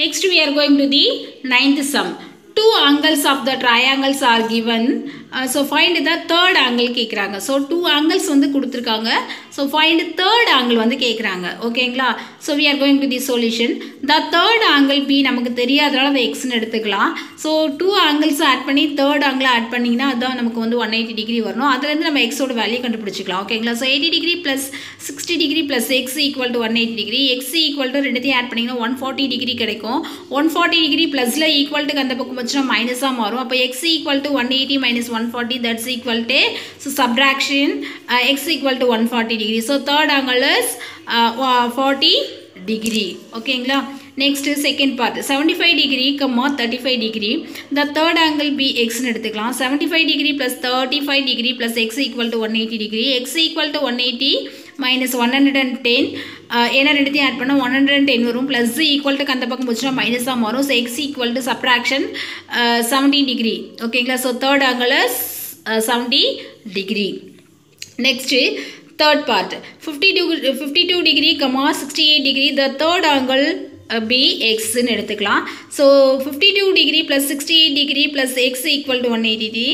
Next we are going to the ninth sum. Two angles of the triangles are given. Uh, so find the third angle கேட்குறாங்க so two angles வந்து கொடுத்துருக்காங்க so find third angle வந்து கேட்குறாங்க ஓகேங்களா so we are going to the solution the third angle be நமக்கு தெரியாதனால அதை எக்ஸ்னு எடுத்துக்கலாம். ஸோ டூ ஆங்கிள்ஸ் ஆட் பண்ணி தேர்ட் angle ஆட் பண்ணிங்கன்னா அதுதான் நமக்கு வந்து ஒன் எயிட்டி டிகிரி வரணும். அதுலேருந்து நம்ம எக்ஸோட வேல்யூ கண்டுபிடிச்சிக்கலாம். ஓகேங்களா so eighty degree plus sixty degree plus x equal to one eighty degree x equal to ரெண்டுத்தையும் ஆட் பண்ணிங்கன்னா ஒன் ஃபார்ட்டி டிகிரி கிடைக்கும். ஒன் ஃபார்ட்டி டிகிரி ப்ளஸில் ஈக்குவல்டுக்கு அந்த பக்கம் வச்சுன்னா மைனஸாக மாறும். அப்போ x equal to one eighty minus one forty that's equal to so subtraction x equal to one forty degree so third angle is forty degree ஓகேங்களா next second part seventy five degree comma thirty five degree the third angle be எக்ஸ்னு எடுத்துக்கலாம் seventy five degree plus thirty five degree plus x equal to one eighty degree x equal to one eighty minus one hundred and ten ஏன்னா ரெண்டுத்தையும் add பண்ணால் one hundred and ten வரும் plus equal to அந்த பக்கம் போச்சுன்னா மைனஸாக மாறும். So x equal to subtraction seventeen degree ஓகேங்களா so third angle seventy degree next third part. 52 52 degree comma 68 degree the third angle uh, be x ன்னு எடுத்துக்கலாம். So fifty two degree plus sixty eight degree plus x equal to one eighty degree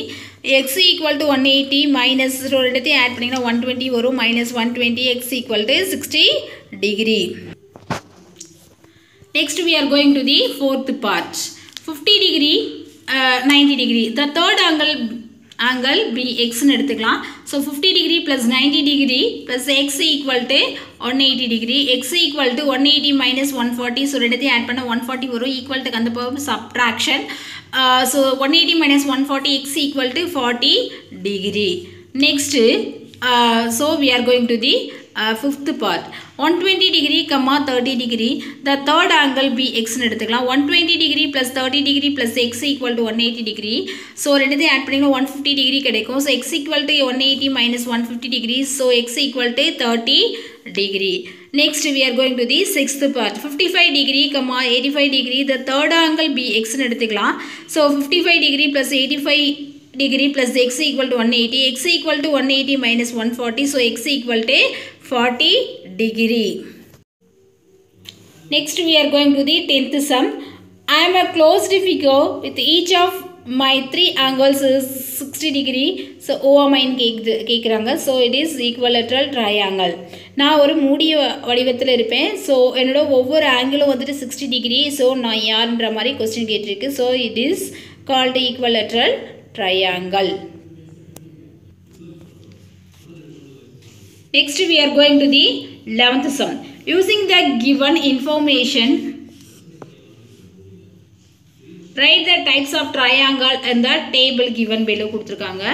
x equal to one eighty minus ரெண்டுத்தையும் add பண்ணிங்கன்னா one twenty வரும். Minus one twenty x equal to sixty degree next we are going to the fourth part fifty degree ninety degree the third angle angle be எக்ஸ்னு எடுத்துக்கலாம். So fifty degree plus ninety degree plus x equal to one eighty degree x equal to one eighty minus one forty so ரெண்டுத்தையும் add பண்ண one forty வரும். Equal to அந்த போகும் subtraction so one eighty minus one forty x equal to forty degree next so we are going to the fifth part one twenty degree comma thirty degree the third angle be எக்ஸ்னு எடுத்துக்கலாம். One twenty degree plus thirty degree plus x equal to one eighty degree so ரெண்டுத்தையும் add பண்ணிங்கன்னா one fifty degree கிடைக்கும். So x equal to one eighty minus one fifty degree so x equal to thirty degree next we are going to the sixth part fifty five degree comma eighty five degree the third angle be எக்ஸ்னு எடுத்துக்கலாம். So fifty five degree plus eighty five degree plus x equal to 180 x equal to 180 minus 140 so x equal to 40 degree. Next we are going to the 10th sum. I am a closed figure with each of my three angles is 60 degree. So OMIN கேக்குது கேட்குறாங்க so it is equilateral triangle நான் ஒரு மூடிய வடிவத்தில் இருப்பேன். So என்னோட ஒவ்வொரு ஆங்கிளும் வந்துட்டு சிக்ஸ்டி டிகிரி ஸோ நான் யாருன்ற மாதிரி கொஸ்டின் கேட்டிருக்கு. So it is called equilateral triangle Next we are going to the 11th sum. Using the given information, write the types of triangle and the table given below கொடுத்துருக்காங்க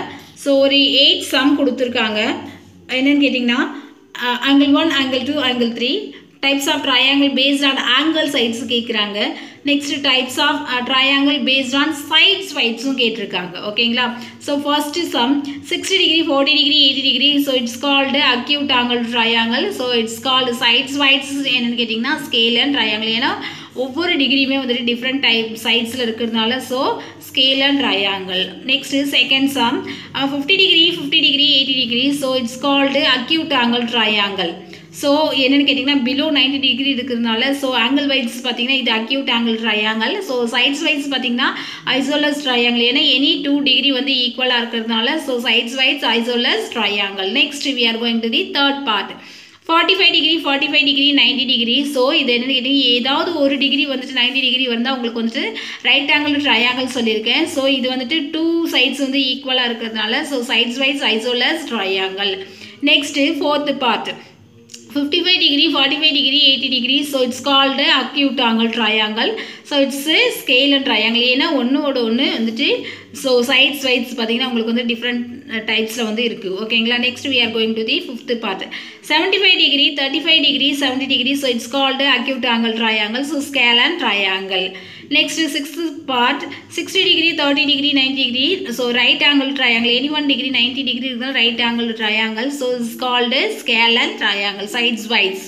so ஒரு eight sum கொடுத்துருக்காங்க என்னன்னு கேட்டிங்கன்னா angle one angle two angle three types of triangle based on angle sides கேட்குறாங்க next types of triangle based on sides வைட்ஸும் கேட்டிருக்காங்க. ஓகேங்களா so first sum sixty degree forty degree eighty degree so it's called acute angle triangle so it's called sides wise என்னென்னு கேட்டிங்கன்னா scale and triangle ஏன்னா ஒவ்வொரு டிகிரியுமே வந்துட்டு different type சைட்ஸில் இருக்கிறதுனால so scale and triangle next second sum fifty degree fifty degree eighty degree so it's called acute angle triangle so என்னென்னு கேட்டிங்கன்னா பிலோ நைன்டி டிகிரி இருக்கிறதுனால ஸோ ஆங்கிள் வைஸ் பார்த்தீங்கன்னா இது acute angle triangle so sides wise பார்த்தீங்கன்னா isosceles triangle ஏன்னா any two degree வந்து ஈக்குவலாக இருக்கிறதுனால so sides wise isosceles triangle next we are going to the third part forty five degree forty five degree ninety degree so இது என்னென்னு கேட்டிங்கன்னா ஏதாவது ஒரு டிகிரி வந்துட்டு நைன்டி டிகிரி வந்தால் உங்களுக்கு வந்துட்டு ரைட் ஆங்கிள் ட்ரையாங்கிள் சொல்லியிருக்கேன். ஸோ இது வந்துட்டு டூ சைட்ஸ் வந்து ஈக்குவலாக இருக்கிறதுனால so sides wise isosceles triangle next fourth part 55 degree 45 degree 80 degree. So it's called a acute angle triangle. So so it's scale and triangle. ஏன்னா ஒன்றோட ஒன்று வந்துட்டு ஸோ சைட்ஸ் வைட்ஸ் பார்த்தீங்கன்னா உங்களுக்கு வந்து டிஃப்ரெண்ட் டைப்ஸில் uh, வந்து இருக்குது ஓகேங்களா next we are going to the fifth part seventy five degree thirty five degree seventy degree so it's called acute angle triangle so scalene triangle next sixth part sixty degree thirty degree ninety degree so right angle triangle any one degree ninety degree இருந்தால் right angle triangle so it's called scalene triangle sides wise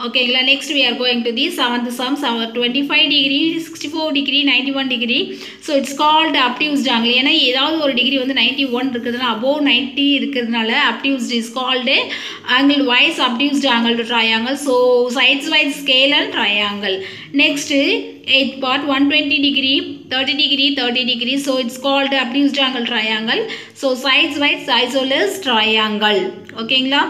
ஓகேங்களா next we are going to the seventh sum sum twenty five degree sixty four degree ninety one degree so it's called obtuse angle ஏன்னா ஏதாவது ஒரு degree வந்து ninety one இருக்கிறதுனால above ninety இருக்கிறதுனால obtuse is called angle wise obtuse angle triangle so sides wise scalene triangle next eight part one twenty degree thirty degree thirty degree so it's called obtuse angle triangle so sides wise isosceles triangle ஓகேங்களா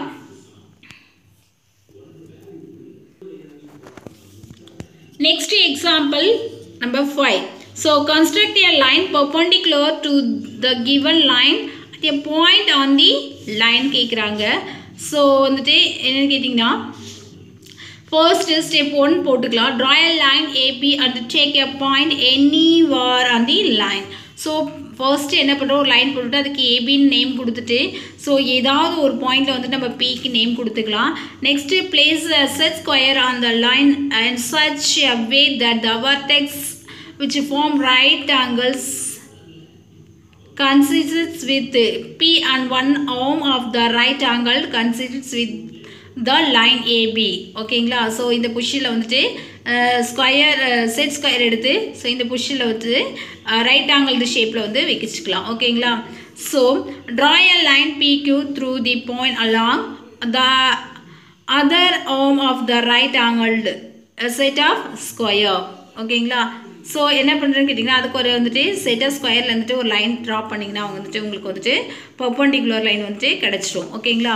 Next example number 5. So construct a line perpendicular to the given line at a point on the line கேட்குறாங்க so வந்துட்டு என்னன்னு கேட்டிங்கன்னா first step one போட்டுக்கலாம் draw a line AB and take a point anywhere on the line so first என்ன பண்ணுறோம் ஒரு line போட்டுட்டு அதுக்கு ஏபின்னு நேம் கொடுத்துட்டு ஸோ ஏதாவது ஒரு பாயிண்டில் வந்து நம்ம பிக்கு நேம் கொடுத்துக்கலாம். Next place set square on the line and such a way that the vertex which form right angles consists with P and one arm of the right angle consists with the line AB ஓகேங்களா so இந்த கொஷினில் வந்துட்டு square set square எடுத்து so இந்த புஷ்ஷில் வந்து right angle ஷேப்பில் வந்து வைக்கிச்சுக்கலாம். ஓகேங்களா so draw line P PQ through the point along the other arm of the right angled set of square ஓகேங்களா ஸோ என்ன பண்ணுறேன்னு கேட்டிங்கன்னா அதுக்கு ஒரு வந்துட்டு செட் ஆஃப் ஸ்கொயரில் வந்துட்டு ஒரு லைன் ட்ரா பண்ணிங்கன்னா வந்துட்டு உங்களுக்கு வந்துட்டு பர்பண்டிகுலர் லைன் வந்துட்டு கிடச்சிரும். ஓகேங்களா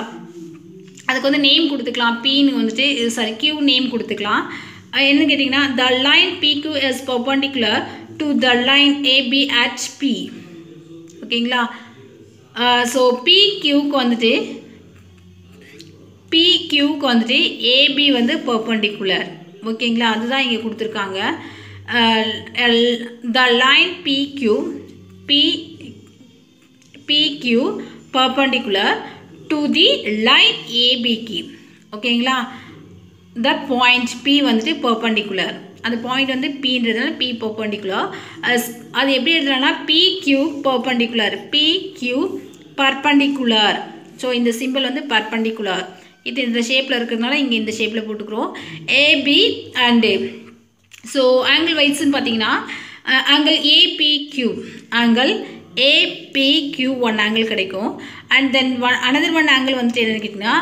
அதுக்கு வந்து நேம் கொடுத்துக்கலாம். பீன்னு வந்துட்டு சாரி கியூ நேம் கொடுத்துக்கலாம். என்ன கேட்டிங்கன்னா the line PQ is perpendicular to the line AB ஓகேங்களா? ஸோ பிக்யூக்கு வந்துட்டு பிக்யூக்கு வந்துட்டு ஏபி வந்து பர்பண்டிகுலர் ஓகேங்களா? அதுதான் இங்கே கொடுத்துருக்காங்க. The line PQ P PQ perpendicular to the line ஏபிக்கு ஓகேங்களா? த பாயிண்ட் பி வந்துட்டு பர்பண்டிகுலர் அந்த பாயிண்ட் வந்து பின்றதுனால பி பர்பண்டிகுலர் அது எப்படி எழுதுறோன்னா P Q perpendicular P Q perpendicular so இந்த சிம்பிள் வந்து பர்பண்டிகுலர் இது இந்த ஷேப்பில் இருக்கிறதுனால இங்கே இந்த ஷேப்பில் போட்டுக்கிறோம். ஏபி அண்டு ஸோ ஆங்கிள் வைஸ்ன்னு பார்த்தீங்கன்னா angle APQ angle APQ one angle கிடைக்கும். And then one another one angle வந்துட்டு என்னென்னு கேட்டிங்கன்னா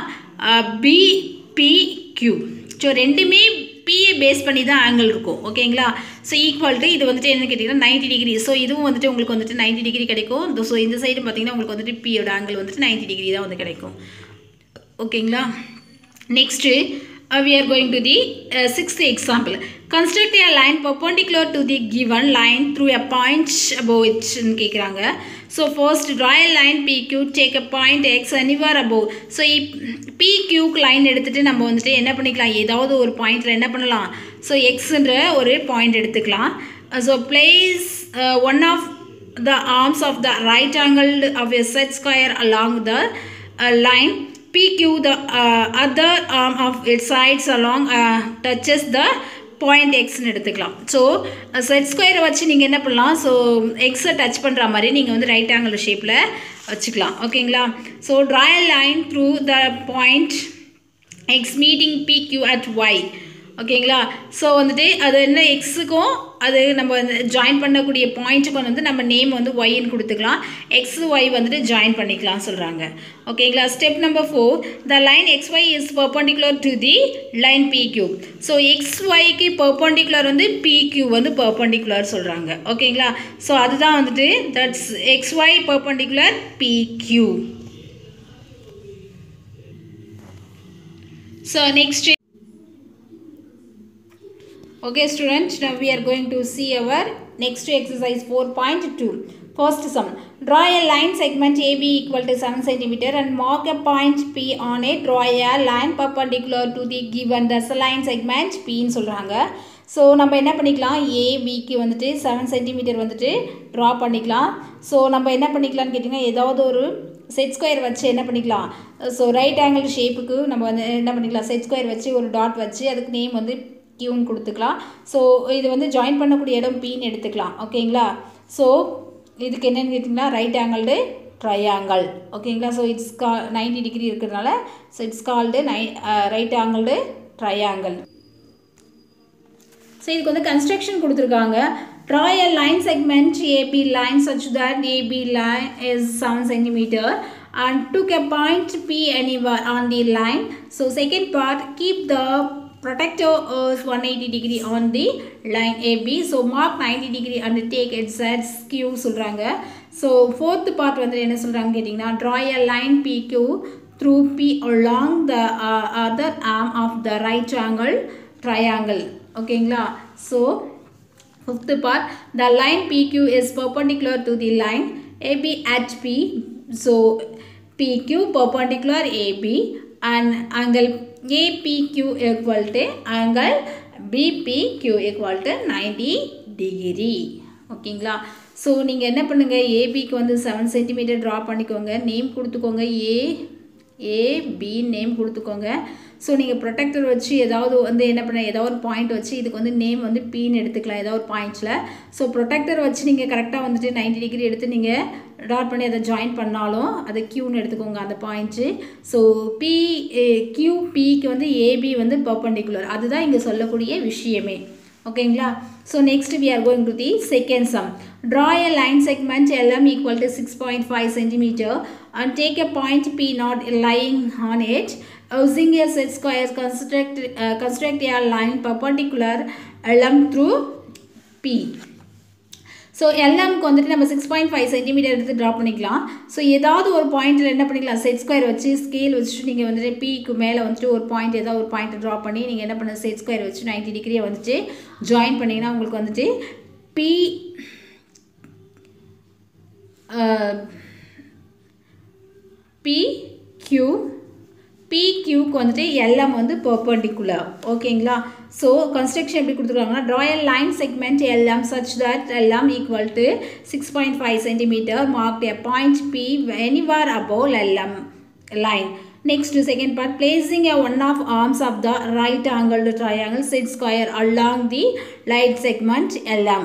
பிபிக்யூ ஸோ ரெண்டுமே பிஏ பேஸ் பண்ணி தான் ஆங்கிள் இருக்கும். ஓகேங்களா ஸோ ஈக்குவல் இது வந்துட்டு என்ன கேட்டிங்கன்னா நைன்டி டிகிரி ஸோ இதுவும் வந்துட்டு உங்களுக்கு வந்துட்டு நைன்டி டிகிரி கிடைக்கும். ஸோ இந்த சைடு பார்த்திங்கன்னா உங்களுக்கு வந்துட்டு பியோட ஆங்கிள் வந்துட்டு நைன்டி டிகிரி தான் வந்து கிடைக்கும். ஓகேங்களா next uh, we are going to the uh, sixth example. Construct a line perpendicular to the given line through a point above it கேட்குறாங்க so first draw a line PQ take a point X anywhere above So PQ line எடுத்துகிட்டு நம்ம வந்துட்டு என்ன பண்ணிக்கலாம்? ஏதாவது ஒரு பாயிண்டில் என்ன பண்ணலாம்? ஸோ எக்ஸுன்ற ஒரு பாயிண்ட் எடுத்துக்கலாம். So place one of the arms of the right angle of a set square along the line PQ the uh, other arm of its sides along uh, touches the point எக்ஸ்னு எடுத்துக்கலாம். So set ஸ்கொயரை வச்சு நீங்கள் என்ன பண்ணலாம்? So எக்ஸை touch பண்ணுற மாதிரி நீங்கள் வந்து ரைட் ஆங்கிள் ஷேப்பில் வச்சுக்கலாம். ஓகேங்களா so draw a line through the point X meeting PQ at Y ஓகேங்களா? ஸோ வந்துட்டு அது என்ன எக்ஸுக்கும் அது நம்ம வந்து ஜாயின் பண்ணக்கூடிய பாயிண்ட்டுக்கும் வந்து நம்ம நேம் வந்து ஒய்ன்னு கொடுத்துக்கலாம். எக்ஸ் ஒய் வந்துட்டு ஜாயின் பண்ணிக்கலாம் சொல்கிறாங்க ஓகேங்களா? Step number four the line X Y is perpendicular to the line PQ so X ஒய்க்கு பர்பண்டிகுலர் வந்து பிக்யூ வந்து பர்பண்டிகுலர் சொல்கிறாங்க ஓகேங்களா? ஸோ அதுதான் வந்துட்டு that's X Y perpendicular PQ so next Okay students, now we are going to see our next exercise 4.2. First sum, draw a line segment AB equal to 7 cm and mark a point P on it. Draw a line perpendicular to the given thus line segment P ன்னு சொல்கிறாங்க so நம்ம என்ன பண்ணிக்கலாம்? ஏபிக்கு வந்துட்டு seven centimetre வந்துட்டு draw பண்ணிக்கலாம். So நம்ம என்ன பண்ணிக்கலாம்னு கேட்டிங்கன்னா ஏதாவது ஒரு செட் ஸ்கொயர் வச்சு என்ன பண்ணிக்கலாம்? ஸோ ரைட் ஆங்கிள் ஷேப்புக்கு நம்ம வந்து என்ன பண்ணிக்கலாம்? செட் ஸ்கொயர் வச்சு ஒரு டாட் வச்சு அதுக்கு நேம் வந்து கியூன்னு கொடுத்துக்கலாம். ஸோ இது வந்து ஜாயின் பண்ணக்கூடிய இடம் பின்னு எடுத்துக்கலாம். ஓகேங்களா ஸோ இதுக்கு என்னென்னு கேட்டிங்கன்னா ரைட் ஆங்கிள்டு ட்ரையாங்கிள் ஓகேங்களா ஸோ இட்ஸ் கா நைன்டி டிகிரி இருக்கிறதுனால ஸோ இட்ஸ் கால்டு நை ரைட் ஆங்கிள்டு ட்ரையாங்கிள் ஸோ இதுக்கு வந்து கன்ஸ்ட்ரக்ஷன் கொடுத்துருக்காங்க. Draw a line segment AB line such that AB line is 7 and and took a point P anywhere on the line. So second part, keep the protector is 180 degree on the line AB. So mark 90 degree and take its sides Q சொல்கிறாங்க so fourth part வந்து என்ன சொல்கிறாங்க கேட்டிங்கன்னா draw a line PQ through P along the uh, other arm of the right angle triangle. ஓகேங்களா so Fifth part, the line PQ is perpendicular to the line AB at P. So, PQ perpendicular AB and angle APQ equal to angle BPQ equal to 90 degree. ஓகேங்களா so நீங்கள் என்ன பண்ணுங்கள் ஏபிக்கு வந்து seven centimetre draw பண்ணிக்கோங்க. Name கொடுத்துக்கோங்க. A AB name கொடுத்துக்கோங்க. So நீங்கள் ப்ரொடெக்டர் வச்சு ஏதாவது வந்து என்ன பண்ண ஏதாவது ஒரு பாயிண்ட் வச்சு இதுக்கு வந்து நேம் வந்து பின்னு எடுத்துக்கலாம் ஏதாவது ஒரு பாயிண்ட்ஸில் ஸோ ப்ரொடெக்டர் வச்சு நீங்கள் கரெக்டாக வந்துட்டு நைன்டி டிகிரி எடுத்து நீங்கள் டாட் பண்ணி அதை ஜாயின் பண்ணாலும் அதை க்யூன்னு எடுத்துக்கோங்க அந்த பாயிண்ட்ஸு ஸோ பி கியூ பிக்கு வந்து ஏபி வந்து பர்பண்டிகுலர் அதுதான் இங்கே சொல்லக்கூடிய விஷயமே. ஓகேங்களா? So next we are going to the second sum draw a line segment LM equal to six point five centimetre and take a point P not lying on it using a set square construct uh, construct a line perpendicular LM through P. So எல்எம்க்கு வந்துட்டு நம்ம six point five centimetre எடுத்து draw பண்ணிக்கலாம். So ஏதாவது ஒரு பாயிண்ட்டில் என்ன பண்ணிக்கலாம்? Set square வச்சு ஸ்கேல் வச்சுட்டு நீங்கள் வந்துட்டு பிக்கு மேலே வந்துட்டு ஒரு பாயிண்ட் ஏதாவது ஒரு பாயிண்ட் ட்ரா பண்ணி நீங்கள் என்ன பண்ண செட் ஸ்கொயர் வச்சு நைன்டி டிகிரியை வந்துட்டு ஜாயின் பண்ணிங்கன்னா உங்களுக்கு வந்துட்டு பி பி கியூ பிக்யூக்கு வந்துட்டு எல்எம் வந்து பர்பண்டிகுலர் ஓகேங்களா ஸோ கன்ஸ்ட்ரக்ஷன் எப்படி கொடுத்துருக்காங்கன்னா draw a line segment LM such that LM equal to six point five centimetre mark a point P anywhere above LM line next second part placing a one of arms of the right angled triangle set square along the light segment lm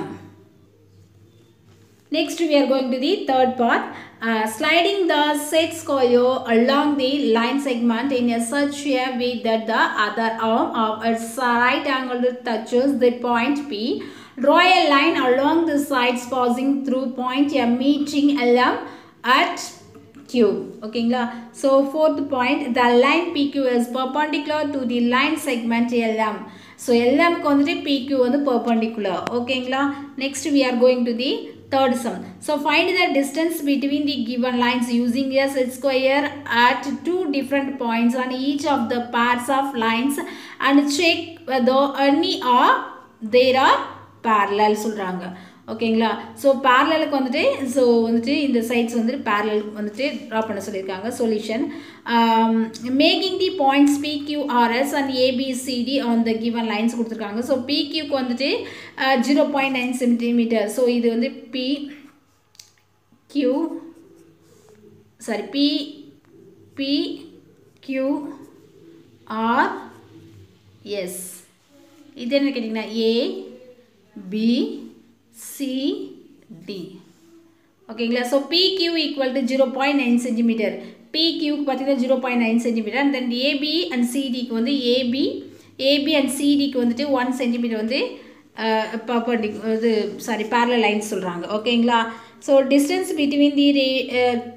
Next we are going to the third part. Uh, sliding the set square along the line segment in a such a way that the other arm of its right angle touches the point P. Draw a line along the sides passing through point M meeting LM at Q. ஓகேங்களா so fourth point the line PQ is perpendicular to the line segment LM. So எல்எம்க்கு வந்துட்டு PQ வந்து perpendicular. ஓகேங்களா next we are going to the third sum. So find the distance between the given lines using a set square at two different points on each of the pairs of lines and check whether any are there are parallel சொல்கிறாங்க ஓகேங்களா? So பேரலுக்கு வந்துட்டு so வந்துட்டு இந்த sides வந்துட்டு பேரலுக்கு வந்துட்டு draw பண்ண சொல்லியிருக்காங்க. Solution making the points PQRS and ABCD on the given lines கொடுத்துருக்காங்க. ஸோ பிக்யூக்கு வந்துட்டு zero point nine centimetre so இது வந்து P Q sorry P P Q R S இது என்ன கேட்டிங்கன்னா? ஏ பி சிடி ஓகேங்களா so PQ equal to zero point nine centimetre பிக்யூக்கு பார்த்தீங்கன்னா zero point nine centimetre and then AB and சிடிக்கு வந்து AB AB and சிடிக்கு வந்துட்டு ஒன் சென்டிமீட்டர் வந்து பர்பண்டி இது சாரி பேரல லைன்ஸ் சொல்கிறாங்க ஓகேங்களா so distance between the ray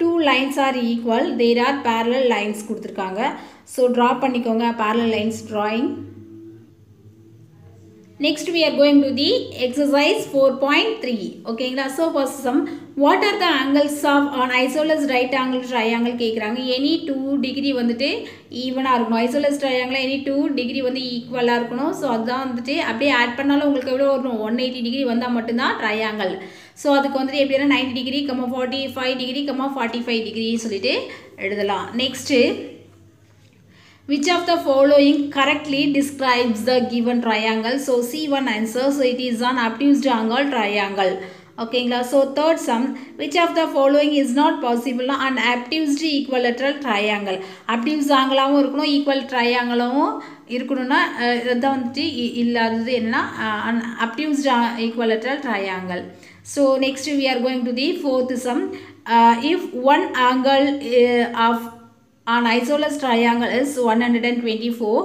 two lines are equal there are parallel lines கொடுத்துருக்காங்க. So draw பண்ணிக்கோங்க. Parallel lines drawing Next we are going to the exercise 4.3. ஓகேங்களா so first sum what are the angles of an isosceles right angle triangle கேட்குறாங்க any two degree வந்துட்டு ஈவனாக இருக்கணும். Isosceles triangle any two degree வந்து ஈக்குவலாக இருக்கணும். So அதுதான் வந்துட்டு அப்படியே ஆட் பண்ணாலும் உங்களுக்கு எவ்வளோ வரணும் ஒன் எயிட்டி டிகிரி வந்தால் மட்டும்தான் ட்ரையாங்கல் ஸோ அதுக்கு வந்துட்டு எப்படின்னா ninety degree comma forty five degree comma forty five degree சொல்லிட்டு எழுதலாம். Next which of the following correctly describes the given triangle? So c1 answer. So it is an obtuse angle triangle. ஓகேங்களா so third sum which of the following is not பாசிபிள்னா and obtuse equilateral triangle obtuse ஆங்கிளாகவும் இருக்கணும் equal ட்ரையாங்கிளாகவும் இருக்கணும்னா இதுதான் வந்துட்டு இல்லாதது என்னன்னா obtuse equilateral triangle so next we are going to the fourth sum if one angle of on isosceles triangle is 124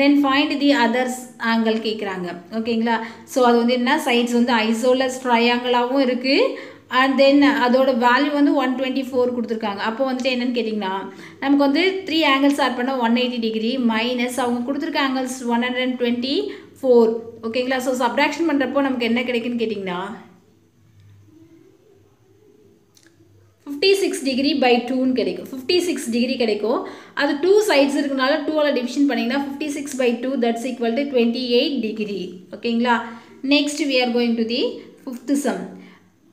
then find the others angle கேட்குறாங்க ஓகேங்களா? So அது வந்து என்ன? சைட்ஸ் வந்து ஐசோலஸ் ட்ரையாங்கிளாகவும் இருக்குது அண்ட் தென் அதோட வேல்யூ வந்து one twenty four கொடுத்துருக்காங்க. அப்போ வந்துட்டு என்னென்னு கேட்டிங்கன்னா நமக்கு வந்து த்ரீ ஆங்கிள்ஸ் ஆட் பண்ணால் ஒன் எயிட்டி டிகிரி மைனஸ் அவங்க கொடுத்துருக்க angles one hundred and twenty four ஓகேங்களா? ஸோ சப்ராக்ஷன் பண்ணுறப்போ நமக்கு என்ன கிடைக்குன்னு கேட்டிங்கன்னா ஃபிஃப்டி சிக்ஸ் டிகிரி பை டூன்னு கிடைக்கும் ஃபிஃப்டி சிக்ஸ் டிகிரி கிடைக்கும் அது டூ சைட்ஸ் இருக்கனால டூவால் டிவிஷன் பண்ணிங்கன்னா fifty six by two that's equal to twenty eight degree ஓகேங்களா next we are going to the fifth sum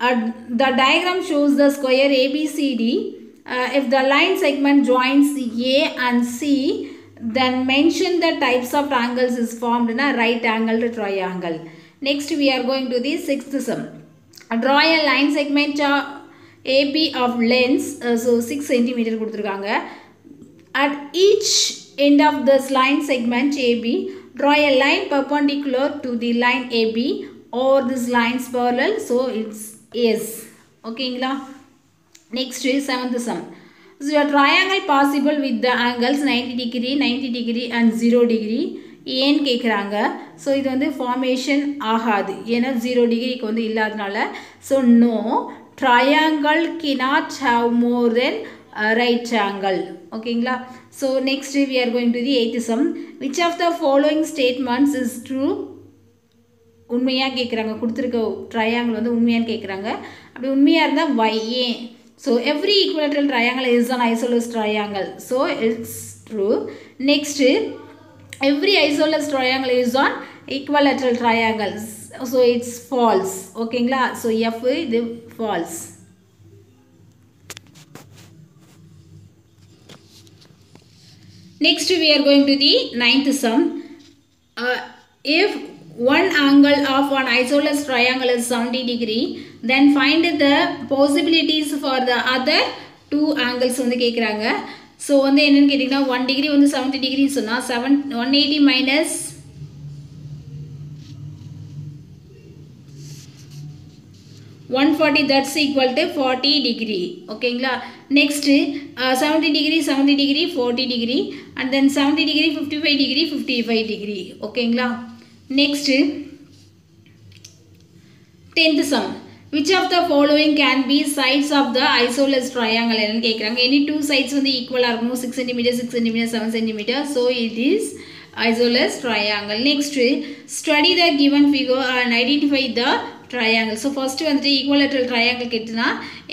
the diagram shows the square ABCD. Uh, if the line segment joins A and C, then mention the types of angles is formed in a right angled triangle. Next, we are going to the sixth sum. Draw a line segment uh, AB of length, uh, so 6 cm கொடுத்துருக்காங்க At each end of this line segment AB, draw a line perpendicular to the line AB or this lines parallel, so it's yes ஓகேங்களா next seventh sum so your triangle possible with the angles 90 degree 90 degree and 0 degree ஏன்னு கேட்குறாங்க so இது வந்து formation ஆகாது ஏன்னா zero டிகிரிக்கு வந்து இல்லாதனால so no triangle cannot have more then right angle ஓகேங்களா so next we are going to the eighth sum which of the following statements is true உண்மையாக கேட்குறாங்க கொடுத்துருக்க ட்ரையாங்கிள் வந்து உண்மையான்னு கேட்குறாங்க அப்படி உண்மையாக இருந்தால் வையே so every equilateral triangle is an isosceles triangle so it's true next every isosceles triangle is an equilateral triangles so it's false ஓகேங்களா ஸோ எஃப் இது false Next we are going to the ninth sum. Uh, if one angle of an isosceles triangle is 70 degree then find the possibilities for the other two angles வந்து கேட்குறாங்க so வந்து என்னென்னு கேட்டிங்கன்னா one degree வந்து seventy degree சொன்னால் seven one eighty minus one forty that's equal to forty degree ஓகேங்களா next seventy degree seventy degree forty degree and then seventy degree fifty five degree fifty five degree ஓகேங்களா next tenth sum which of the following can be sides of the isosceles triangle என்னன்னு கேட்குறாங்க any two sides வந்து ஈக்குவலாக இருக்கணும்? Six centimetre six centimetre seven centimetre so it is isosceles triangle next study the given figure and identify the triangle so first வந்துட்டு equilateral triangle கேட்டுனா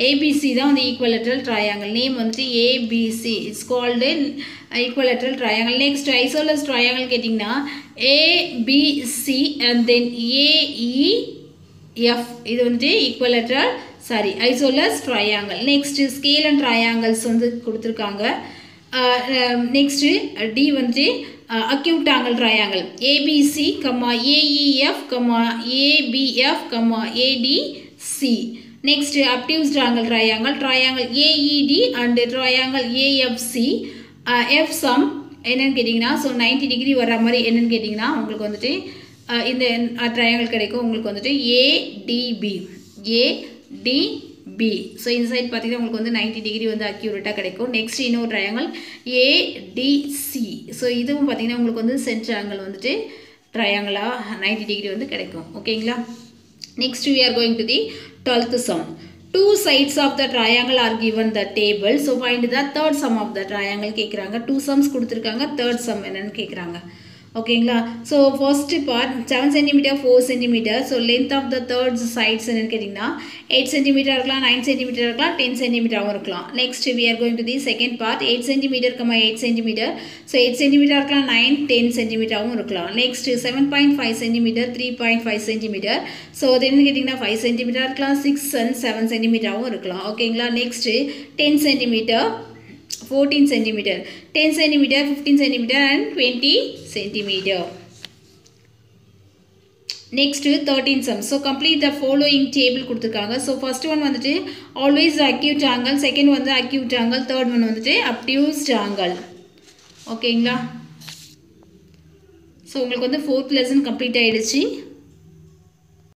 ABC தான் வந்து equilateral triangle name வந்துட்டு ABC it's called equilateral triangle next isosceles triangle கேட்டிங்கன்னா ABC and then AEF இது வந்துட்டு equilateral sorry isosceles triangle next scalene triangles வந்து கொடுத்துருக்காங்க. நெக்ஸ்ட்டு டி வந்துட்டு acute angle triangle ABC comma AEF comma ABF comma ADC next obtuse angle triangle triangle AED and triangle AFC F sum என்னென்னு கேட்டிங்கன்னா so ninety degree வர மாதிரி என்னென்னு கேட்டிங்கன்னா உங்களுக்கு வந்துட்டு இந்த ட்ரையாங்கிள் கிடைக்கும். உங்களுக்கு வந்துட்டு ஏடிபி ஏடி பி ஸோ இந்த சைட் பார்த்திங்கன்னா உங்களுக்கு வந்து நைன்ட்டி டிகிரி வந்து அக்யூரேட்டாக கிடைக்கும். நெக்ஸ்ட் இன்னொரு ட்ரையாங்கிள் ஏடிசி ஸோ இதுவும் பார்த்திங்கன்னா உங்களுக்கு வந்து சென்டர் ஆங்கிள் வந்துட்டு ட்ரையாங்கிளாக நைன்ட்டி டிகிரி வந்து கிடைக்கும். ஓகேங்களா next we are going to the twelfth sum two sides of the triangle are given the table so find the third sum of the triangle கேட்குறாங்க two sums கொடுத்துருக்காங்க. Third sum என்னன்னு கேட்குறாங்க ஓகேங்களா so first part seven centimetre four centimetre so length of the third sides என்னன்னு கேட்டிங்கன்னா eight centimetre இருக்கலாம் nine centimetre இருக்கலாம் ten சென்டிமீட்டராகவும் இருக்கலாம். Next we are going to the second part eight centimetre comma eight centimetre so eight centimetre இருக்கலாம் nine ten சென்டிமீட்டராகவும் இருக்கலாம். Next seven point five centimetre three point five centimetre so அது என்னன்னு கேட்டிங்கன்னா five centimetre இருக்கலாம் six and seven சென்டிமீட்டராகவும் இருக்கலாம். ஓகேங்களா next ten centimetre 14 centimeter 10 centimeter 15 centimeter and 20 centimeter next 13 sum so complete the following table கொடுத்துருக்காங்க so first one வந்துட்டு always acute angle second வந்து acute angle third one வந்துட்டு obtuse angle ஓகேங்களா so உங்களுக்கு வந்து ஃபோர்த் லெசன் கம்ப்ளீட் ஆகிடுச்சு